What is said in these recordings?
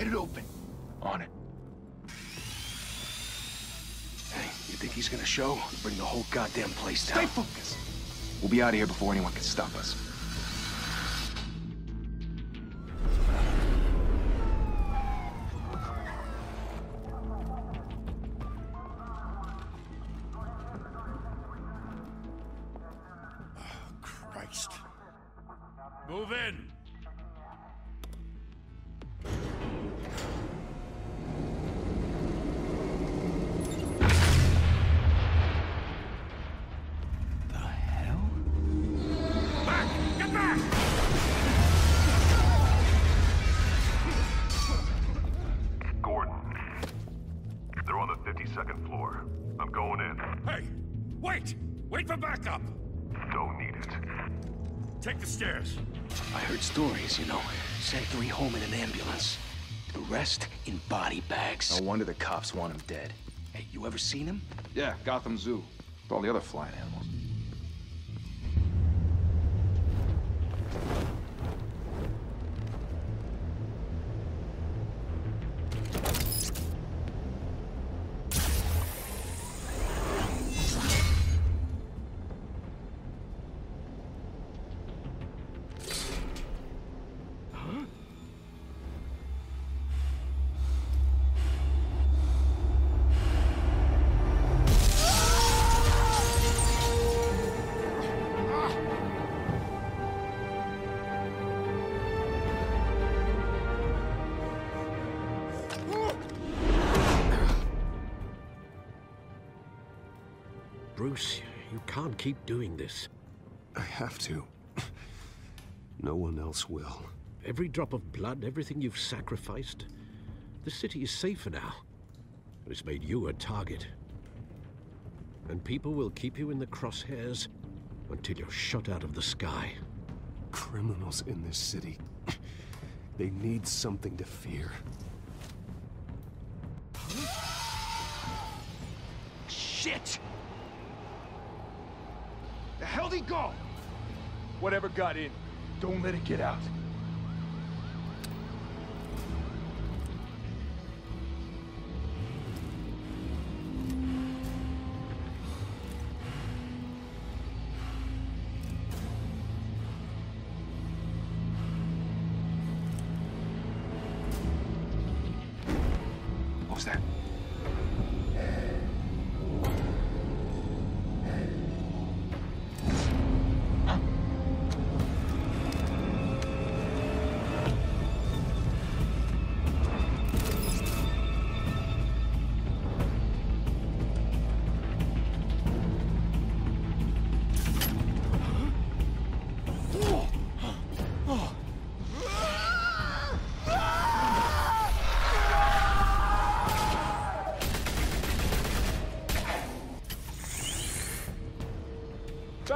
Get it open. On it. Hey, you think he's gonna show? Bring the whole goddamn place down. Stay focused. We'll be out of here before anyone can stop us. Take the stairs. I heard stories, you know. Sent three home in an ambulance. The rest in body bags. No wonder the cops want him dead. Hey, you ever seen him? Yeah, Gotham Zoo. With all the other flying animals. Keep doing this. I have to. No one else will. Every drop of blood, everything you've sacrificed. The city is safer now. But it's made you a target. And people will keep you in the crosshairs until you're shot out of the sky. Criminals in this city. They need something to fear. Shit! Go? Whatever got in, don't let it get out.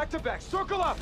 Back to back, circle up!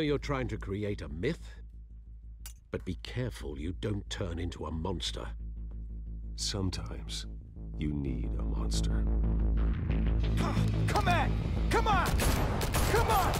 Know you're trying to create a myth, but be careful you don't turn into a monster. Sometimes you need a monster. Come on! Come on! Come on!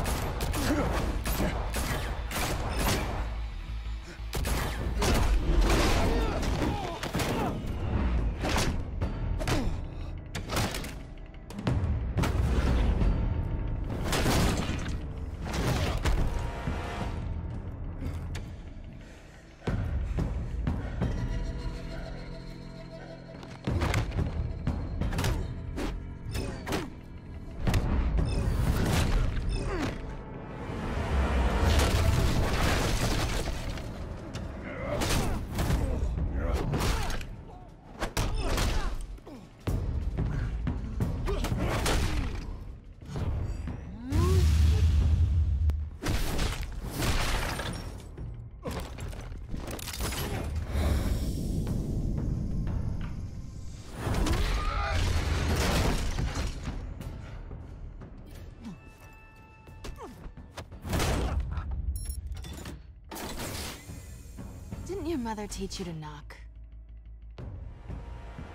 Mother teach you to knock?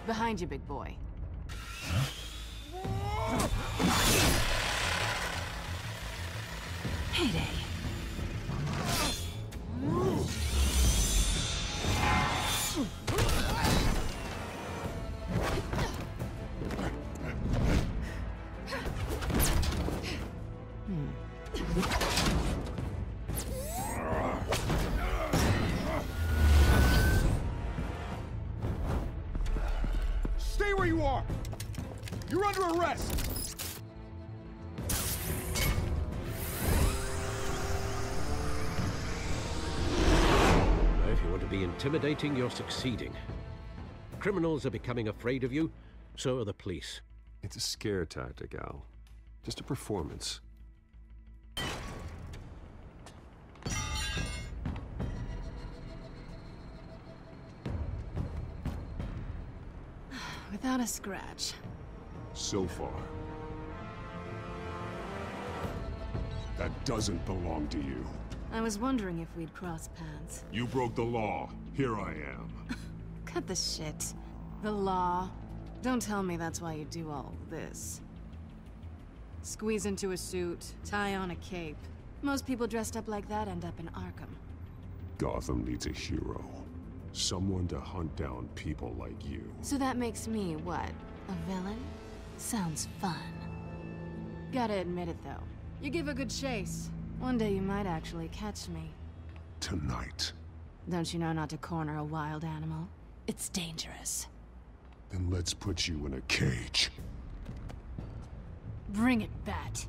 Behind you, big boy. Under arrest! If you want to be intimidating, you're succeeding. Criminals are becoming afraid of you, so are the police. It's a scare tactic, Al. Just a performance. Without a scratch. So far. That doesn't belong to you. I was wondering if we'd cross paths. You broke the law. Here I am. Cut the shit. The law. Don't tell me that's why you do all this. Squeeze into a suit, tie on a cape. Most people dressed up like that end up in Arkham. Gotham needs a hero. Someone to hunt down people like you. So that makes me, what, a villain? Sounds fun. Gotta admit it, though. You give a good chase. One day you might actually catch me. Tonight. Don't you know not to corner a wild animal? It's dangerous. Then let's put you in a cage. Bring it, Bat.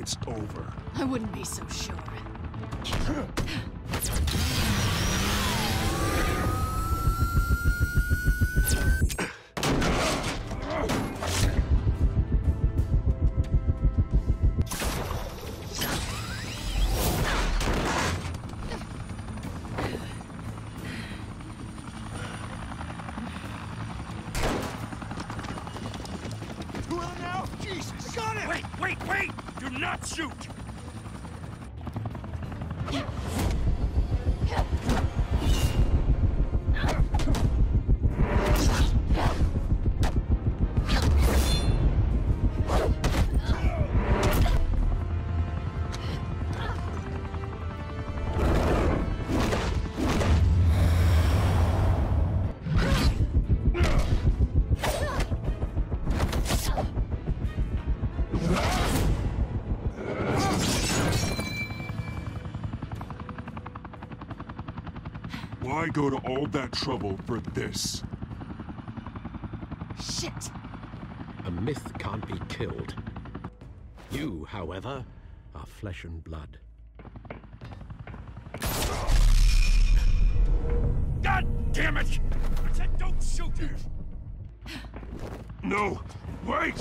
It's over. I wouldn't be so sure. Go to all that trouble for this? Shit! A myth can't be killed. You, however, are flesh and blood. God damn it! I said don't shoot her! No! Wait!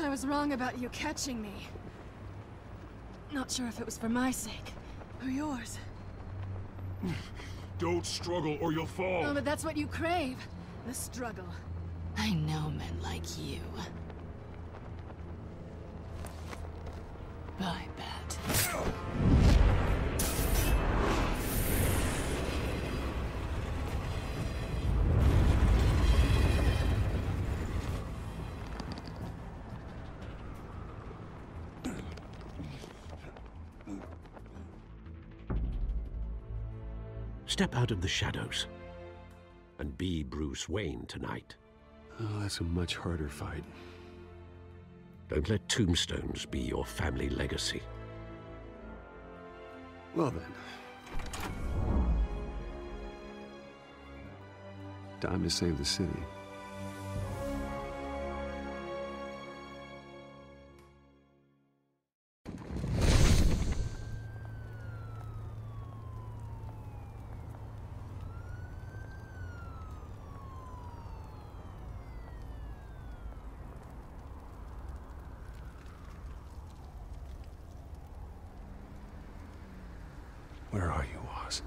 I was wrong about you catching me. Not sure if it was for my sake, or yours. Don't struggle or you'll fall. Oh, but that's what you crave. The struggle. I know men like you. Step out of the shadows and be Bruce Wayne tonight. Oh, that's a much harder fight. Don't let tombstones be your family legacy. Well then. Time to save the city. Where are you, Oz?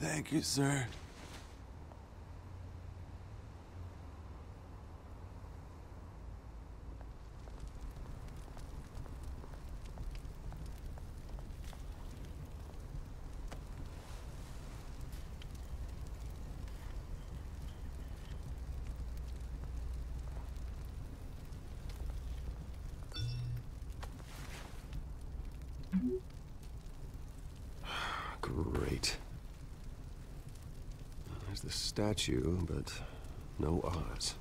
Thank you, sir. Great. There's the statue, but no Oz.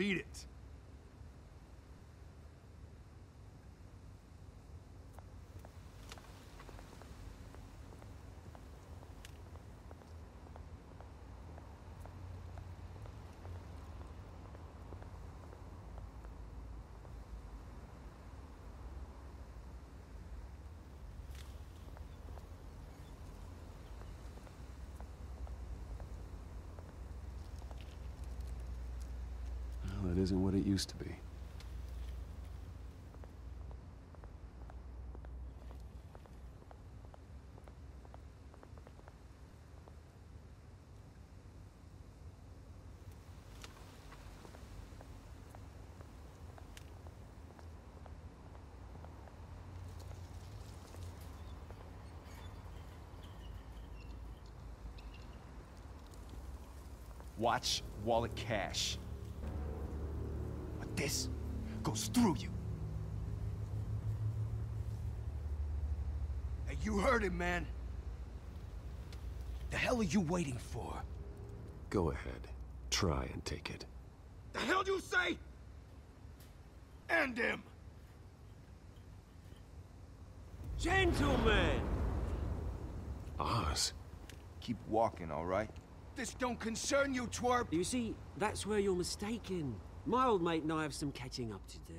Beat it. well, that isn't what it used to be. Watch wallet cash. But this goes through you. Hey, you heard it, man. The hell are you waiting for? Go ahead. Try and take it. The hell do you say? End him! Gentlemen! Oz? Keep walking, all right? This don't concern you, twerp! You see, that's where you're mistaken. My old mate and I have some catching up to do.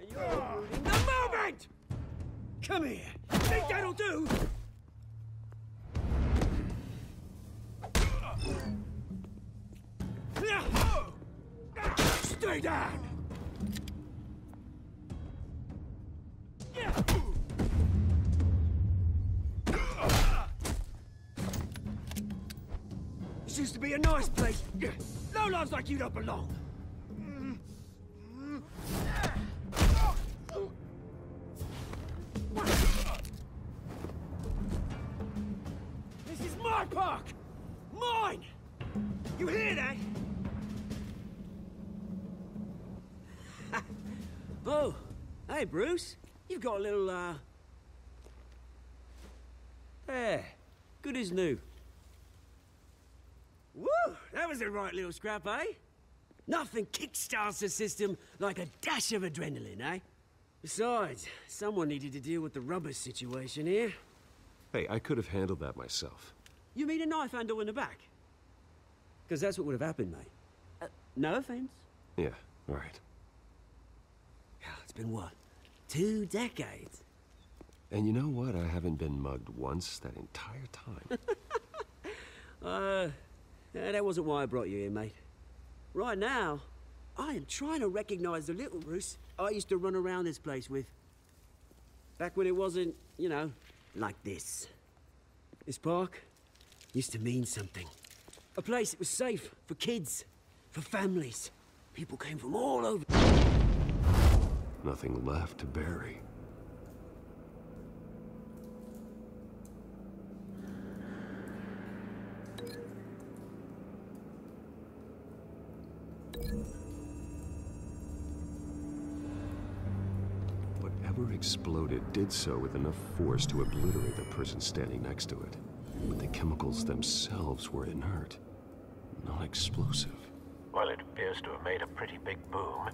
In the moment! Come here. Think that'll do? Stay down! This used to be a nice place. No lives like you don't belong. Oh, hey, Bruce. You've got a little, uh... There. Good as new. Woo! That was a right little scrap, eh? Nothing kickstarts the system like a dash of adrenaline, eh? Besides, someone needed to deal with the rubber situation here. Hey, I could have handled that myself. You mean a knife handle in the back? Because that's what would have happened, mate. Uh, no offense. Yeah, all right. Yeah, It's been what? Two decades? And you know what? I haven't been mugged once that entire time. Uh, that wasn't why I brought you here, mate. Right now, I am trying to recognize the little Bruce I used to run around this place with. Back when it wasn't, you know, like this. This park used to mean something. A place that was safe for kids, for families. People came from all over. Nothing left to bury. Whatever exploded did so with enough force to obliterate the person standing next to it. But the chemicals themselves were inert, not explosive. Well, it appears to have made a pretty big boom.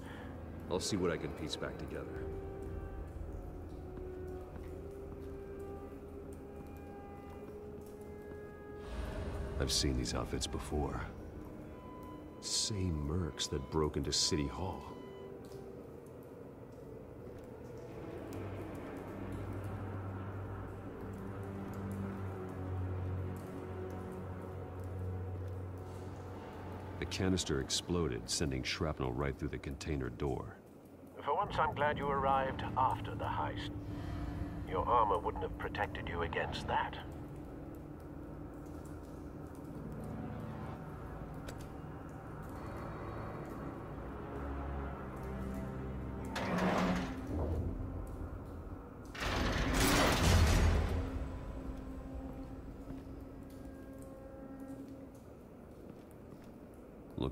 I'll see what I can piece back together. I've seen these outfits before. Same mercs that broke into City Hall. Canister exploded, sending shrapnel right through the container door. For once, I'm glad you arrived after the heist. Your armor wouldn't have protected you against that.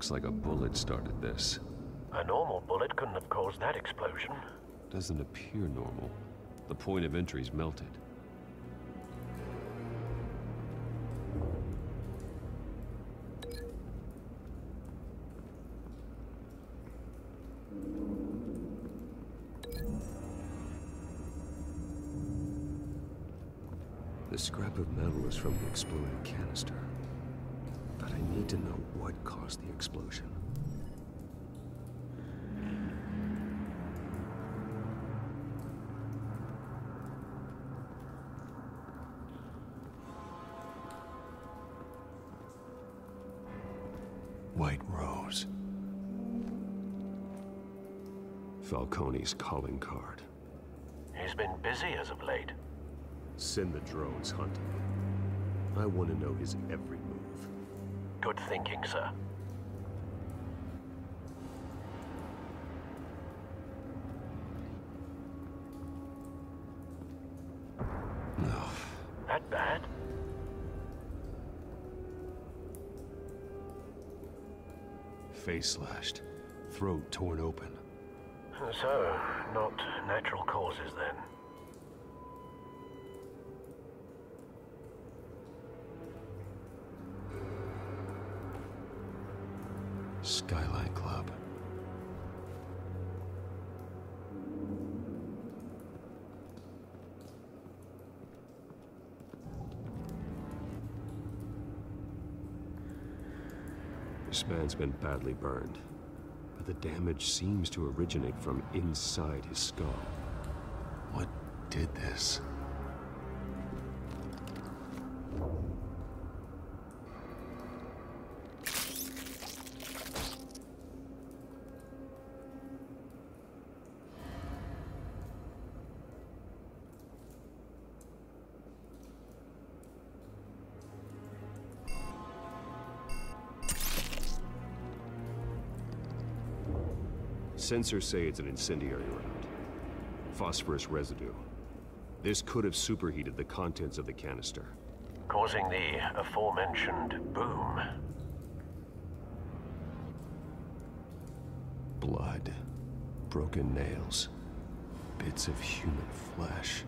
Looks like a bullet started this. A normal bullet couldn't have caused that explosion. Doesn't appear normal. The point of entry's melted. The scrap of metal is from the exploded canister. Need to know what caused the explosion. White Rose. Falcone's calling card. He's been busy as of late. Send the drones hunting. I want to know his every thinking, sir. No. That bad? Face slashed. Throat torn open. So, not natural causes then. This man's been badly burned, but the damage seems to originate from inside his skull. What did this? Sensors say it's an incendiary round. Phosphorus residue. This could have superheated the contents of the canister. Causing the aforementioned boom. Blood. Broken nails. Bits of human flesh.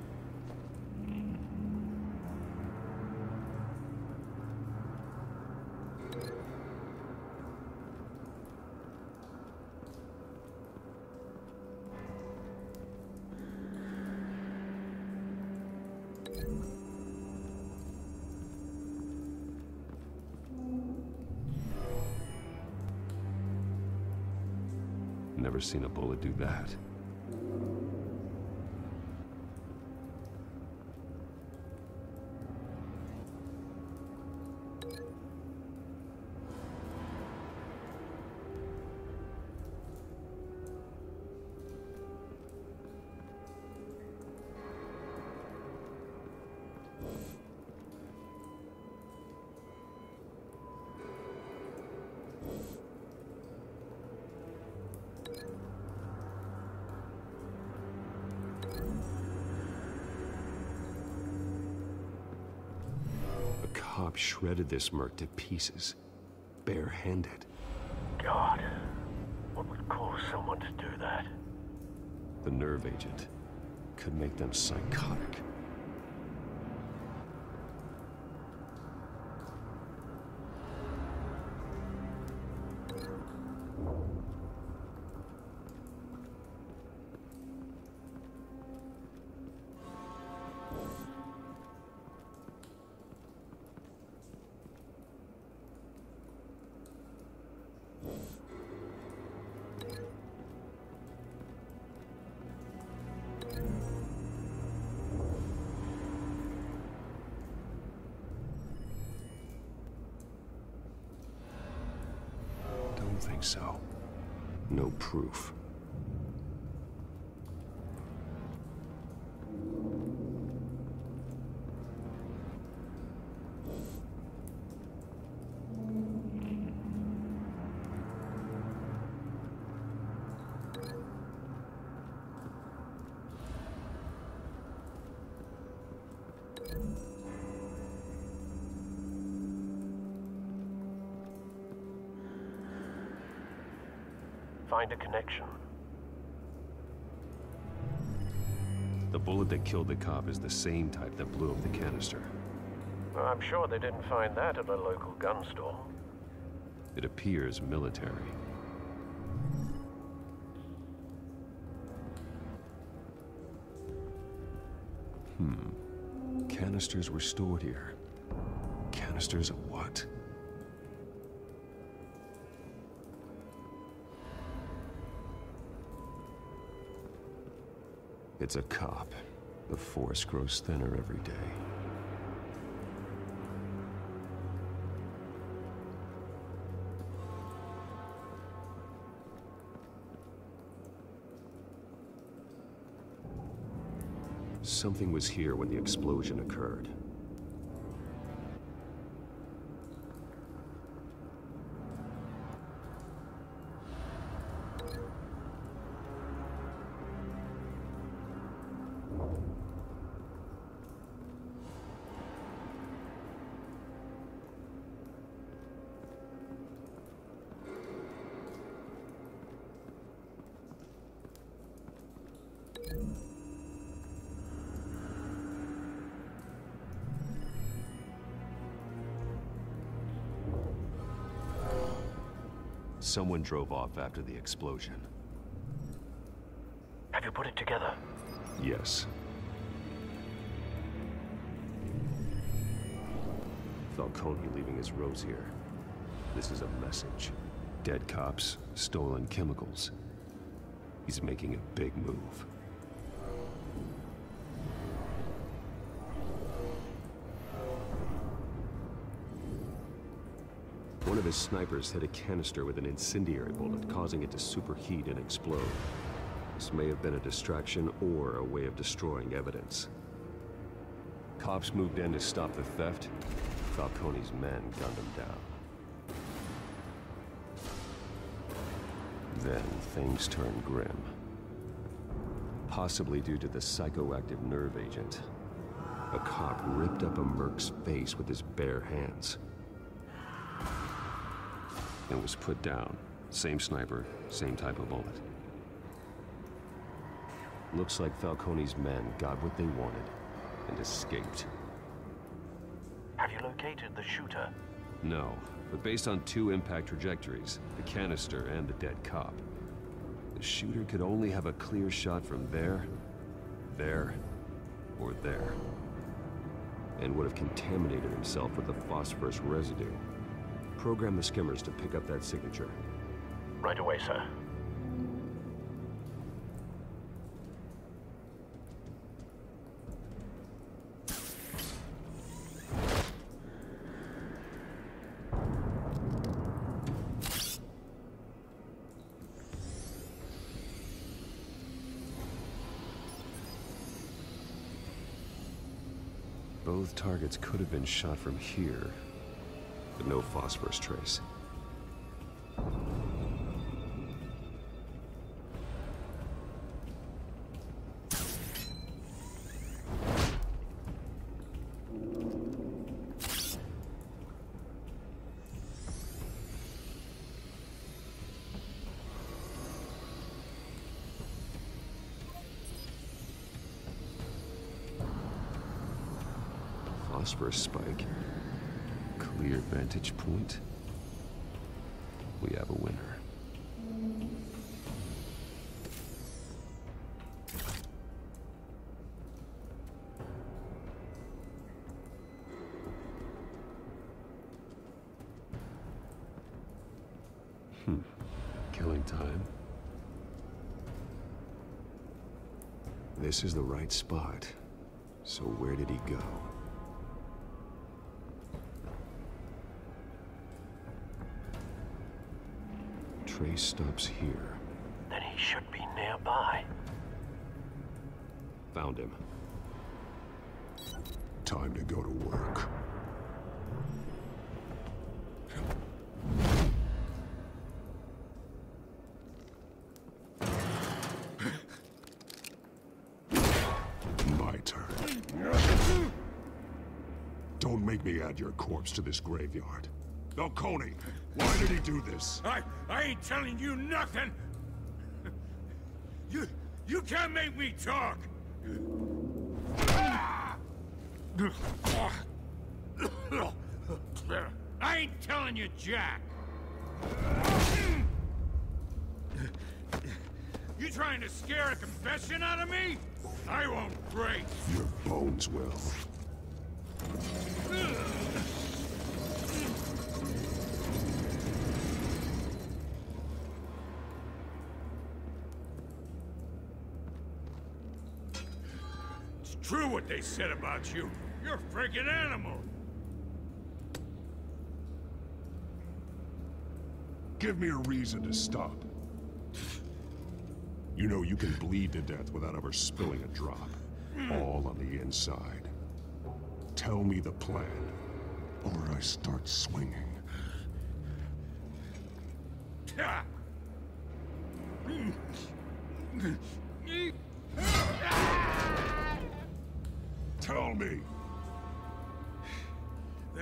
Never seen a bullet do that. Shredded this merc to pieces. Barehanded. God, what would cause someone to do that? The nerve agent could make them psychotic. No proof. Find a connection. The bullet that killed the cop is the same type that blew up the canister. I'm sure they didn't find that at a local gun store. It appears military. Hmm. Canisters were stored here. Canisters of what? It's a cop. The force grows thinner every day. Something was here when the explosion occurred. Someone drove off after the explosion. Have you put it together? Yes. Falcone leaving his rose here. This is a message. Dead cops, stolen chemicals. He's making a big move. One of his snipers hit a canister with an incendiary bullet, causing it to superheat and explode. This may have been a distraction or a way of destroying evidence. Cops moved in to stop the theft. Falcone's men gunned him down. Then things turned grim. Possibly due to the psychoactive nerve agent. A cop ripped up a merc's face with his bare hands. And was put down. Same sniper, same type of bullet. Looks like Falcone's men got what they wanted and escaped. Have you located the shooter? No, but based on two impact trajectories, the canister and the dead cop, the shooter could only have a clear shot from there, there, or there. And would have contaminated himself with the phosphorus residue. Program the skimmers to pick up that signature. Right away, sir. Both targets could have been shot from here, but no phosphorus trace. Vantage point. We have a winner. Hmm. Killing time. This is the right spot. So where did he go? Trace stops here. Then he should be nearby. Found him. Time to go to work. My turn. Don't make me add your corpse to this graveyard. Falcone, why did he do this? I, I ain't telling you nothing. You, you can't make me talk. I ain't telling you Jack. You trying to scare a confession out of me? I won't break. Your bones will. It's true what they said about you. You're a freaking animal. Give me a reason to stop. You know you can bleed to death without ever spilling a drop. Hmm. All on the inside. Tell me the plan, or I start swinging. Hmm.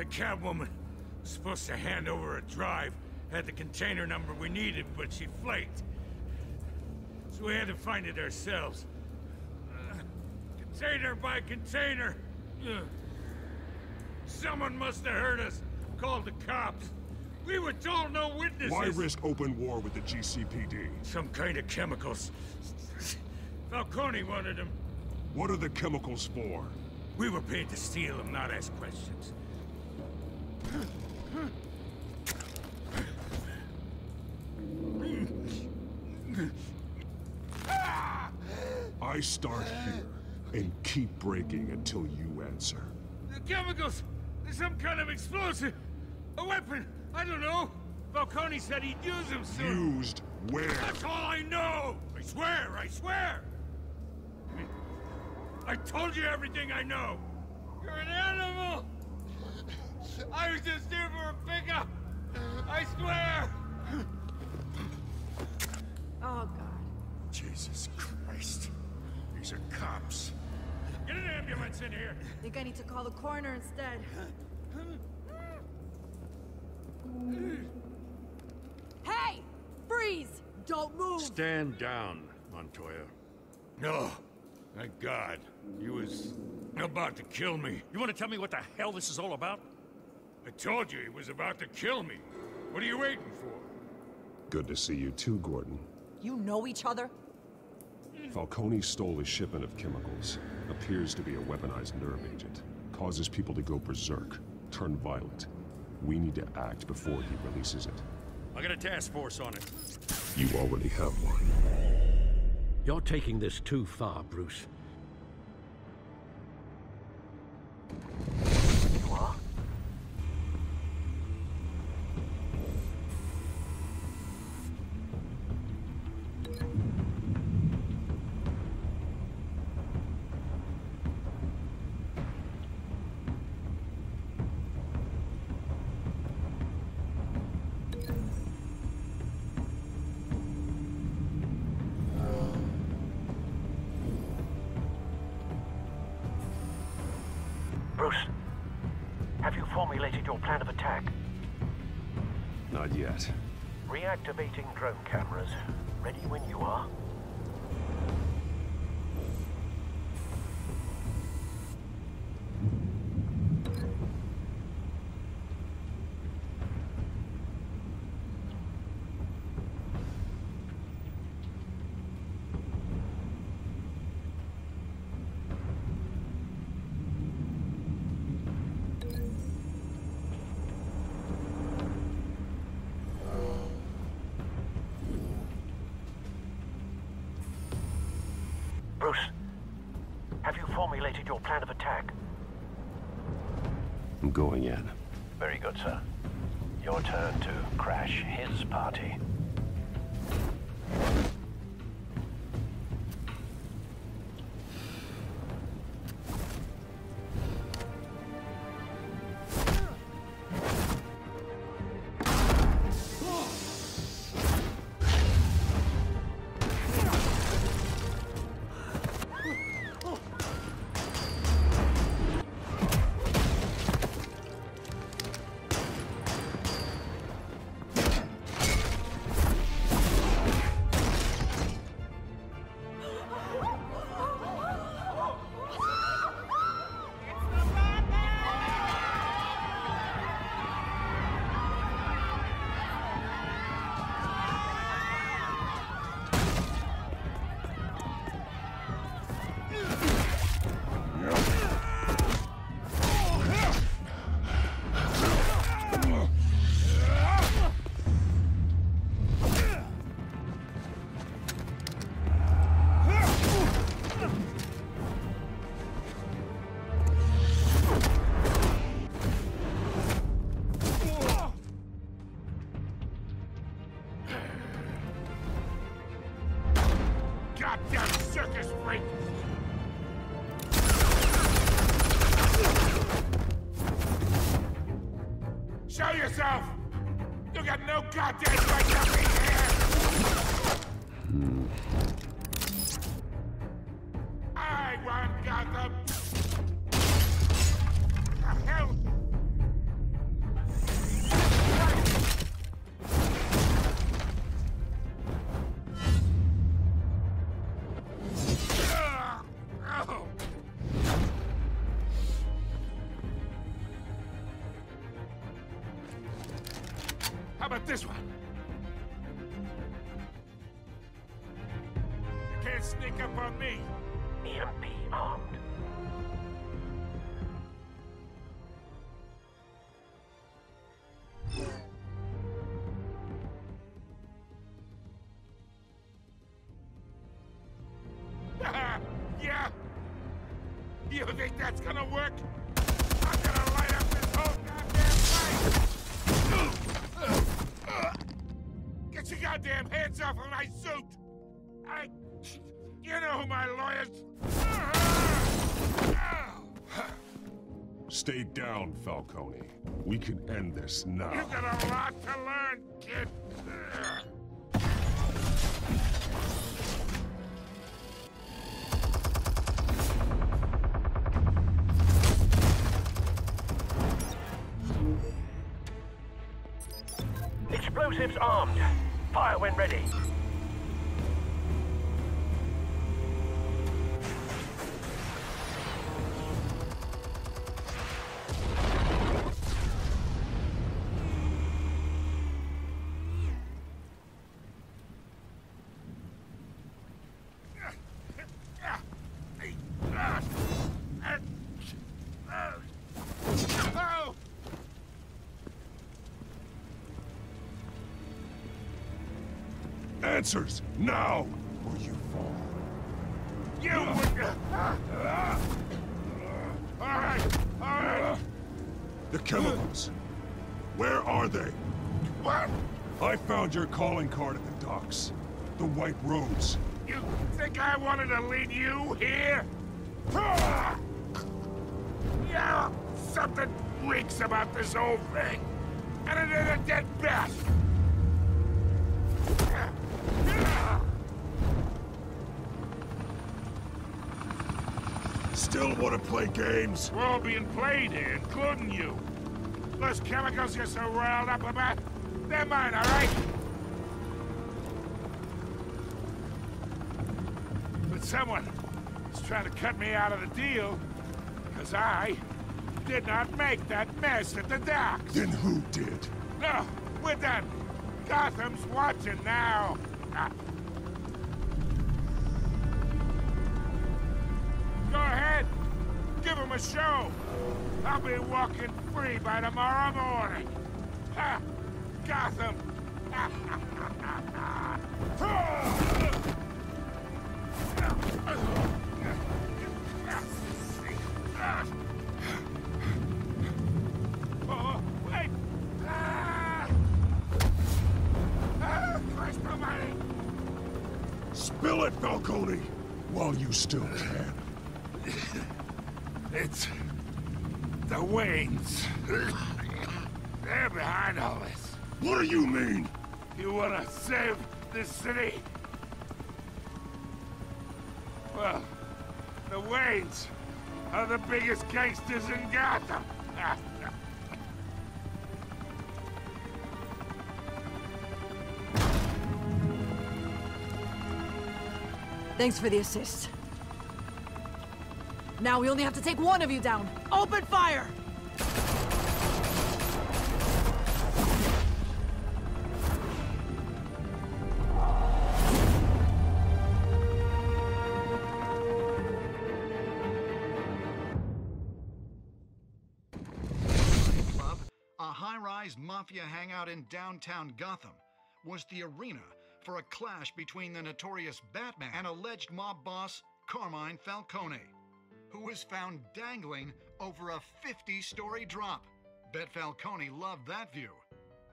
The Catwoman was supposed to hand over a drive, had the container number we needed, but she flaked. So we had to find it ourselves. Uh, container by container. Ugh. Someone must have heard us, called the cops. We were told no witnesses. Why risk open war with the GCPD? Some kind of chemicals. Falcone wanted them. What are the chemicals for? We were paid to steal them, not ask questions. I start here and keep breaking until you answer. The chemicals! There's some kind of explosive! A weapon! I don't know! Falcone said he'd use them soon! Used where? That's all I know! I swear, I swear! I told you everything I know! You're an animal! I was just here for a pickup! I swear! Oh, God. Jesus Christ. These are cops. Get an ambulance in here! I Think I need to call the coroner instead. Hey! Freeze! Don't move! Stand down, Montoya. No. Thank God. He was about to kill me. You want to tell me what the hell this is all about? I told you he was about to kill me. What are you waiting for? Good to see you too, Gordon. You know each other? Falcone stole a shipment of chemicals. Appears to be a weaponized nerve agent. Causes people to go berserk, turn violent. We need to act before he releases it. I got a task force on it. You already have one. You're taking this too far, Bruce. Have you formulated your plan of attack? Not yet. Reactivating drone cameras. Ready when you are. Yourself! How about this one? You can't sneak up on me. Stay down, Falcone. We can end this now. You got a lot to learn, kid! Answers, now, or you fall. You. All right, all right. The chemicals. Where are they? I found your calling card at the docks. The White Rose. You think I wanted to lead you here? Yeah, something reeks about this whole thing. And it is a dead bat. Still want to play games? We're all being played here, including you. Those chemicals you're so riled up about, they're mine, all right? But someone is trying to cut me out of the deal because I did not make that mess at the docks. Then who did? No, we're done. Gotham's watching now. Ah. A show. I'll be walking free by tomorrow morning. Ha! Gotham. Oh, wait! Ah! Ah, Christ almighty! Spill it, Falcone, while you still can. It's... the Waynes. They're behind all this. What do you mean? You wanna save this city? Well, the Waynes are the biggest gangsters in Gotham. Thanks for the assist. Now we only have to take one of you down. Open fire! A high-rise mafia hangout in downtown Gotham, was the arena for a clash between the notorious Batman and alleged mob boss Carmine Falcone, who was found dangling over a 50-story drop. Bet Falcone loved that view.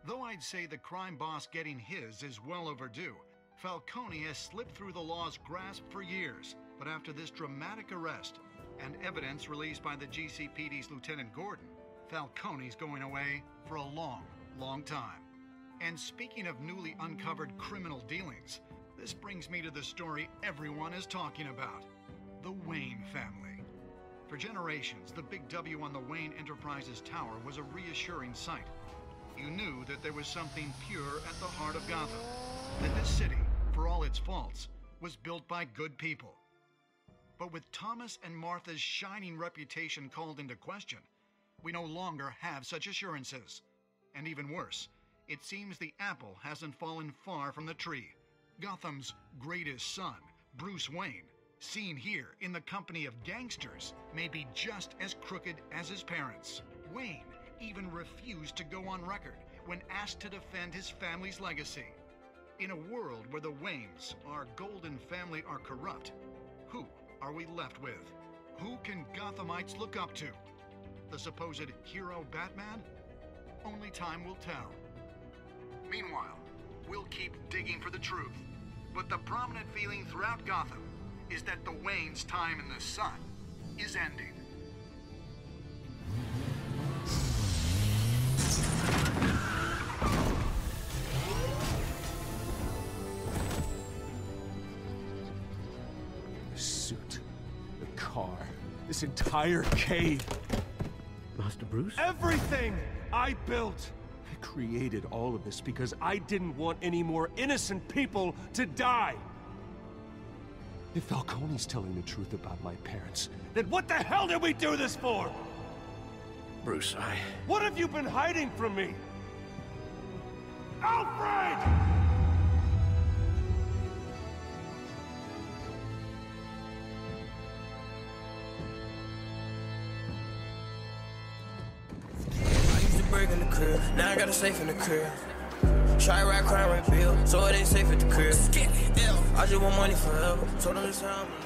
Though I'd say the crime boss getting his is well overdue, Falcone has slipped through the law's grasp for years. But after this dramatic arrest and evidence released by the GCPD's Lieutenant Gordon, Falcone's going away for a long, long time. And speaking of newly uncovered criminal dealings, this brings me to the story everyone is talking about the Wayne family. For generations, the big W on the Wayne Enterprises Tower was a reassuring sight. You knew that there was something pure at the heart of Gotham, that this city, for all its faults, was built by good people. But with Thomas and Martha's shining reputation called into question, we no longer have such assurances. And even worse, it seems the apple hasn't fallen far from the tree. Gotham's greatest son, Bruce Wayne, seen here in the company of gangsters, may be just as crooked as his parents. Wayne even refused to go on record when asked to defend his family's legacy. In a world where the Waynes, our golden family, are corrupt, who are we left with? Who can Gothamites look up to? The supposed hero Batman? Only time will tell. Meanwhile, we'll keep digging for the truth. But the prominent feeling throughout Gotham is that the Wayne's time in the sun is ending. The suit, the car, this entire cave. Master Bruce? Everything I built! I created all of this because I didn't want any more innocent people to die! If Falcone's telling the truth about my parents, then what the hell did we do this for? Bruce, I... What have you been hiding from me? Alfred! I used to break in the crib, now I got a safe in the crib. Try ride rate bill, so it ain't safe at the crib. I just want money forever, don't just how I'm